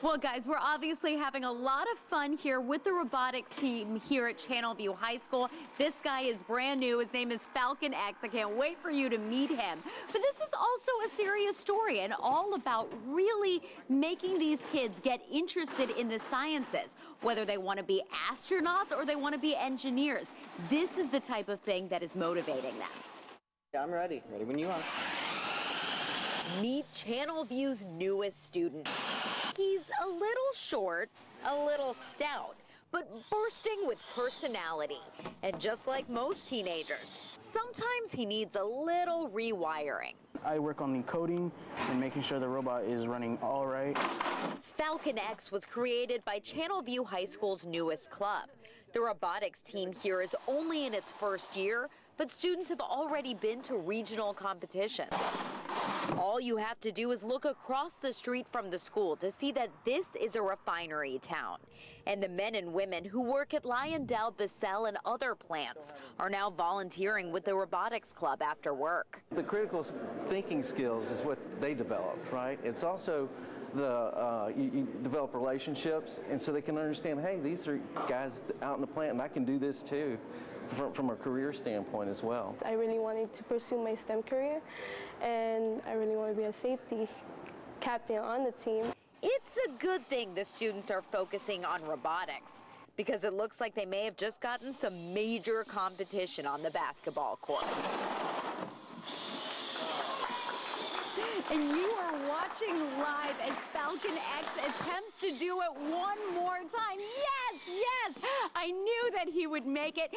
Well, guys, we're obviously having a lot of fun here with the robotics team here at Channelview High School. This guy is brand new. His name is Falcon X. I can't wait for you to meet him. But this is also a serious story and all about really making these kids get interested in the sciences, whether they want to be astronauts or they want to be engineers. This is the type of thing that is motivating them. I'm ready. Ready when you are. Meet Channelview's newest student. He's a little short, a little stout, but bursting with personality. And just like most teenagers, sometimes he needs a little rewiring. I work on the coding and making sure the robot is running all right. Falcon X was created by Channelview High School's newest club. The robotics team here is only in its first year, but students have already been to regional competitions. All you have to do is look across the street from the school to see that this is a refinery town. And the men and women who work at LyondellBasell, and other plants are now volunteering with the robotics club after work. The critical thinking skills is what they develop, right? It's also the uh, you, you develop relationships, and so they can understand, hey, these are guys out in the plant, and I can do this too, from, from a career standpoint as well. I really wanted to pursue my STEM career, and I really want to be a safety captain on the team. It's a good thing the students are focusing on robotics because it looks like they may have just gotten some major competition on the basketball court. And you are watching live as Falcon X attempts to do it one more time. Yes, yes, I knew that he would make it.